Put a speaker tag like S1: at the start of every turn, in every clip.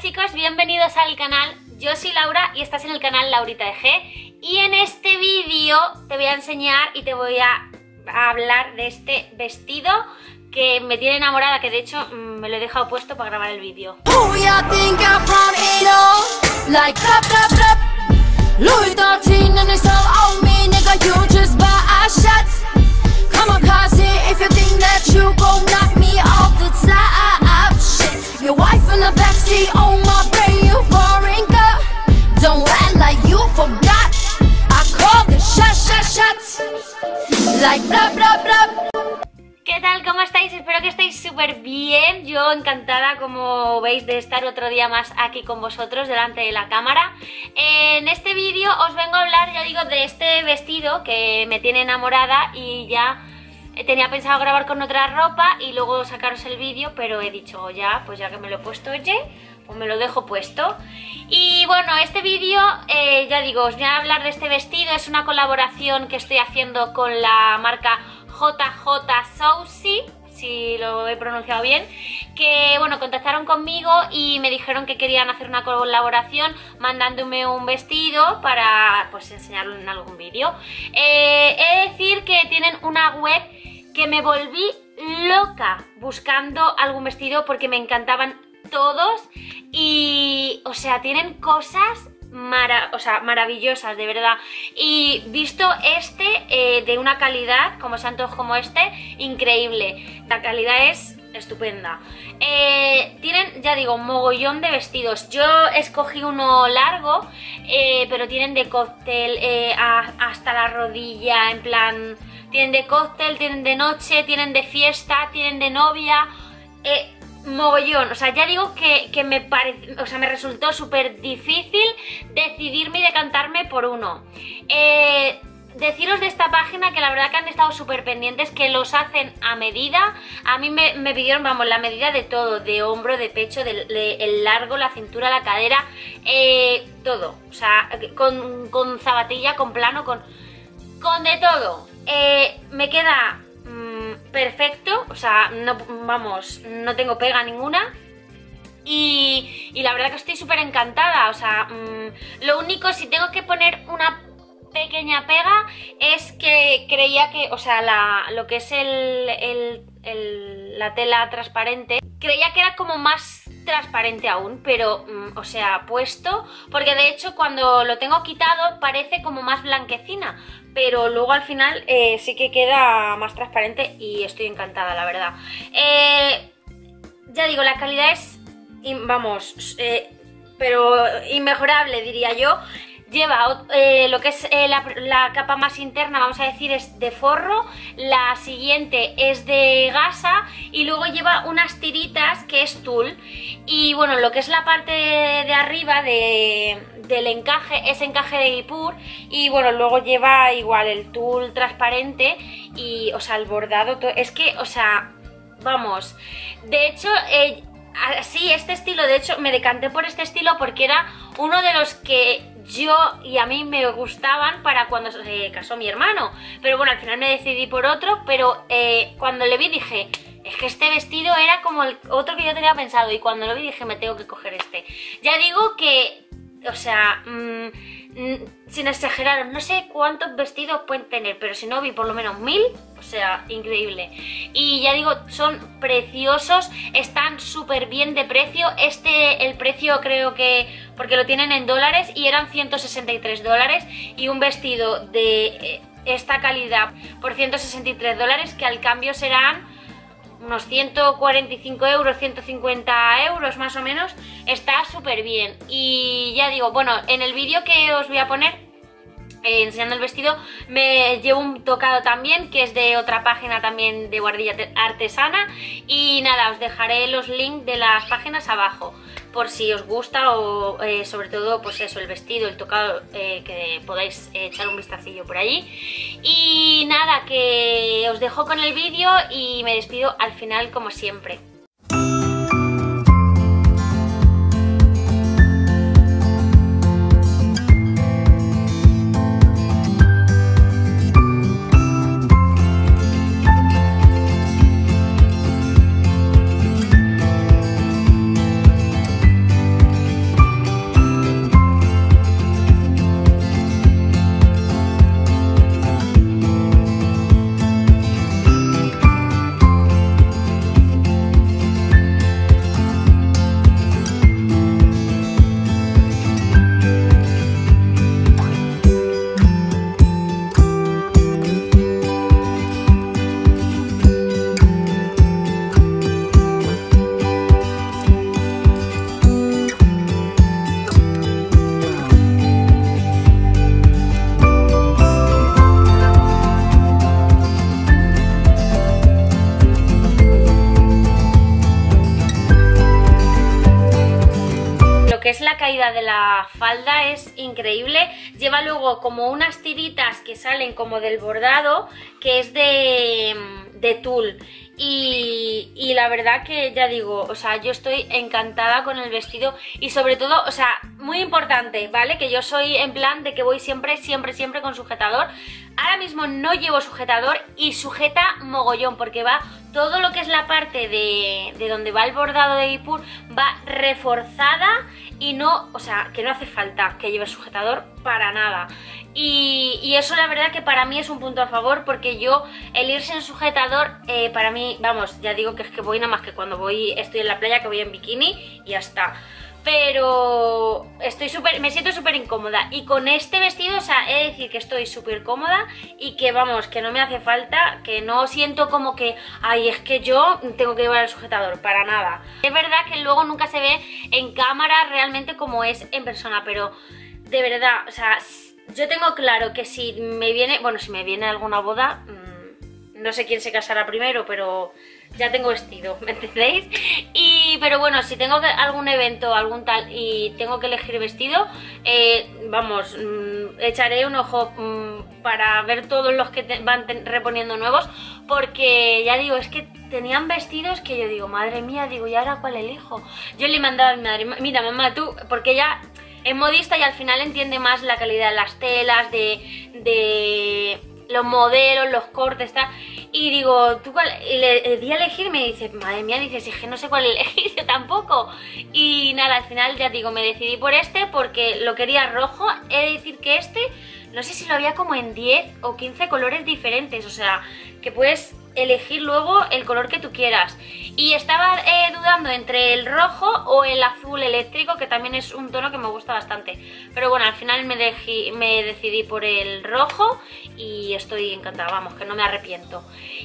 S1: Chicos, bienvenidos al canal. Yo soy Laura y estás en el canal Laurita de G. Y en este vídeo te voy a enseñar y te voy a hablar de este vestido que me tiene enamorada, que de hecho mm, me lo he dejado puesto para grabar el vídeo. ¿Qué tal? ¿Cómo estáis? Espero que estéis súper bien. Yo encantada, como veis, de estar otro día más aquí con vosotros delante de la cámara. En este vídeo os vengo a hablar, ya digo, de este vestido que me tiene enamorada y ya tenía pensado grabar con otra ropa y luego sacaros el vídeo, pero he dicho ya, pues ya que me lo he puesto oye, pues me lo dejo puesto. Y bueno, este vídeo, eh, ya digo, os voy a hablar de este vestido, es una colaboración que estoy haciendo con la marca JJ Saucy, si lo he pronunciado bien, que bueno, contactaron conmigo y me dijeron que querían hacer una colaboración mandándome un vestido para pues enseñarlo en algún vídeo. Eh, he de decir que tienen una web que me volví loca buscando algún vestido porque me encantaban todos y, o sea, tienen cosas o sea, maravillosas, de verdad. Y visto este eh, de una calidad, como santos como este, increíble. La calidad es estupenda. Eh, tienen, ya digo, mogollón de vestidos. Yo escogí uno largo, eh, pero tienen de cóctel hasta la rodilla, en plan tienen de cóctel, tienen de noche, tienen de fiesta, tienen de novia. Eh, mogollón, o sea, ya digo que, me o sea, me resultó súper difícil decidirme y decantarme por uno. Eh, deciros de esta página que la verdad que han estado súper pendientes, que los hacen a medida. A mí me, pidieron, vamos, la medida de todo, de hombro, de pecho, del largo, la cintura, la cadera, eh, todo. O sea, con, con zabatilla, con plano, con, con de todo. Eh, me queda mm, perfecto, o sea, no, vamos, no tengo pega ninguna. Y, la verdad que estoy súper encantada, o sea, mm, lo único, si tengo que poner una pequeña pega, es que creía que, o sea, lo que es el, la tela transparente, creía que era como más transparente aún, pero, mm, o sea, puesto, porque de hecho cuando lo tengo quitado parece como más blanquecina, pero luego al final eh, sí que queda más transparente y estoy encantada, la verdad. Eh, ya digo, la calidad es, vamos, eh, pero inmejorable diría yo. Lleva lo que es la, la, capa más interna, vamos a decir, es de forro, la siguiente es de gasa y luego lleva unas tiritas que es tul. Y bueno, lo que es la parte de arriba de, del encaje es encaje de Guipur y bueno, luego lleva igual el tul transparente y, o sea, el bordado, es que, o sea, vamos, de hecho, eh, así, este estilo, de hecho, me decanté por este estilo porque era uno de los que yo y a mí me gustaban para cuando se casó mi hermano, pero bueno, al final me decidí por otro, pero eh, cuando le vi dije... Es que este vestido era como el otro que yo tenía pensado y cuando lo vi dije me tengo que coger este. Ya digo que o sea, mm, sin exagerar, no sé cuántos vestidos pueden tener, pero si no vi por lo menos mil, o sea, increíble. Y ya digo, son preciosos, están súper bien de precio. Este, el precio creo que, porque lo tienen en dólares y eran 163 dólares. Y un vestido de eh, esta calidad por 163 dólares, que al cambio serán unos 145 euros, 150 euros más o menos, está súper bien. Y ya digo, bueno, en el vídeo que os voy a poner eh, enseñando el vestido me llevo un tocado también que es de otra página también de guardilla artesana y nada, os dejaré los links de las páginas abajo por si os gusta o eh, sobre todo pues eso, el vestido, el tocado, eh, que podáis echar un vistacillo por allí. Y nada, que os dejo con el vídeo y me despido al final como siempre. Es la caída de la falda es increíble. Lleva luego como unas tiritas que salen como del bordado, que es de, de tul. Y, y, la verdad que ya digo, o sea, yo estoy encantada con el vestido y sobre todo, o sea, muy importante, ¿vale? Que yo soy en plan de que voy siempre, siempre, siempre con sujetador. Ahora mismo no llevo sujetador y sujeta mogollón porque va todo lo que es la parte de, de donde va el bordado de Ipur va reforzada y no, o sea, que no hace falta que lleve sujetador para nada. Y, eso la verdad que para mí es un punto a favor porque yo el ir sin sujetador eh, para mí, vamos, ya digo que es que voy nada más que cuando voy, estoy en la playa que voy en bikini y ya está pero estoy súper, me siento súper incómoda y con este vestido, o sea, he de decir que estoy súper cómoda y que vamos, que no me hace falta, que no siento como que, ay, es que yo tengo que llevar el sujetador, para nada. Es verdad que luego nunca se ve en cámara realmente como es en persona, pero de verdad, o sea, yo tengo claro que si me viene, bueno, si me viene alguna boda, mmm, no sé quién se casará primero, pero ya tengo vestido, ¿me entendéis? Y, pero bueno, si tengo algún evento, algún tal, y tengo que elegir vestido, eh, vamos, mmm, echaré un ojo mmm, para ver todos los que van reponiendo nuevos, porque ya digo, es que tenían vestidos que yo digo, madre mía, digo, ¿y ahora cuál elijo? Yo le mandaba a mi madre, mira mamá, tú, porque ella es modista y al final entiende más la calidad de las telas, de, de los modelos, los cortes, tal. Y digo, ¿tú cuál? Y le, di a elegir y me dice, madre mía, dices, es que no sé cuál elegir, yo tampoco. Y nada, al final ya digo, me decidí por este porque lo quería rojo. He de decir que este, no sé si lo había como en 10 o 15 colores diferentes, o sea, que puedes elegir luego el color que tú quieras. Y estaba eh, dudando entre el rojo o el azul eléctrico, que también es un tono que me gusta bastante. Pero bueno, al final me, decidí por el rojo y estoy encantada, vamos, que no me arrepiento.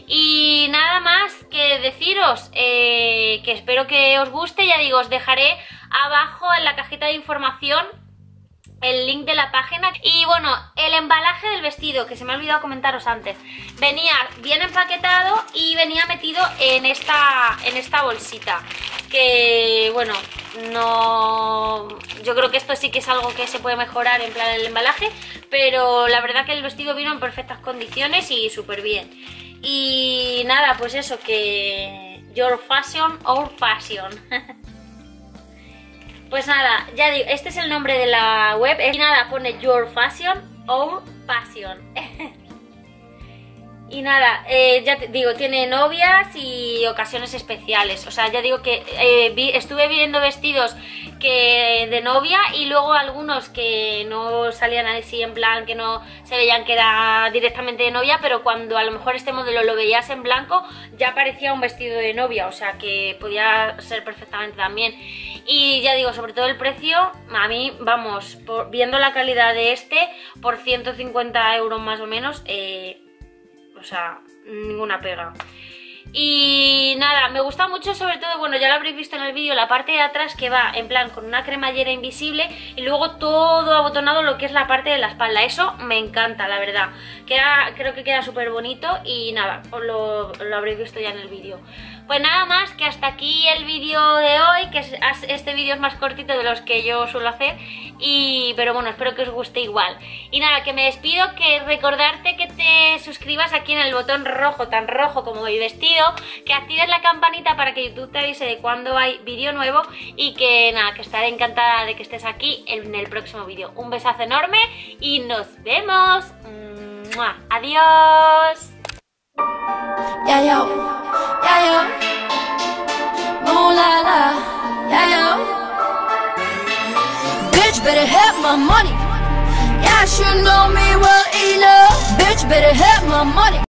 S1: Y nada más que deciros eh, que espero que os guste, ya digo, os dejaré abajo en la cajita de información el link de la página. Y bueno, el embalaje del vestido que se me ha olvidado comentaros antes. Venía bien empaquetado y venía metido en esta, en esta bolsita que bueno, no... yo creo que esto sí que es algo que se puede mejorar en plan el embalaje pero la verdad que el vestido vino en perfectas condiciones y súper bien. Y nada, pues eso que your fashion or passion Pues nada, ya digo, este es el nombre de la web. Y nada, pone Your Fashion or Passion. y nada, eh, ya te digo, tiene novias y ocasiones especiales. O sea, ya digo que eh, vi, estuve viendo vestidos que de novia y luego algunos que no salían así en plan, que no se veían que era directamente de novia, pero cuando a lo mejor este modelo lo veías en blanco ya parecía un vestido de novia, o sea que podía ser perfectamente también. Y ya digo, sobre todo el precio, a mí, vamos, viendo la calidad de este, por 150 euros más o menos, eh, o sea, ninguna pega. Y nada, me gusta mucho sobre todo, bueno ya lo habréis visto en el vídeo, la parte de atrás que va en plan con una cremallera invisible y luego todo abotonado lo que es la parte de la espalda, eso me encanta la verdad, queda, creo que queda súper bonito y nada, lo, lo habréis visto ya en el vídeo. Pues nada más, que hasta aquí el vídeo de hoy, que es, este vídeo es más cortito de los que yo suelo hacer, y pero bueno, espero que os guste igual. Y nada, que me despido, que recordarte que te suscribas aquí en el botón rojo, tan rojo como mi vestido, que actives la campanita para que YouTube te avise de cuando hay vídeo nuevo, y que nada, que estaré encantada de que estés aquí en el próximo vídeo. Un besazo enorme y nos vemos. Adiós.
S2: Yeah, yo, yeah, yo. Moon la la, yeah, yo. Bitch, better have my money. Yeah, you know me well enough. Bitch, better have my money.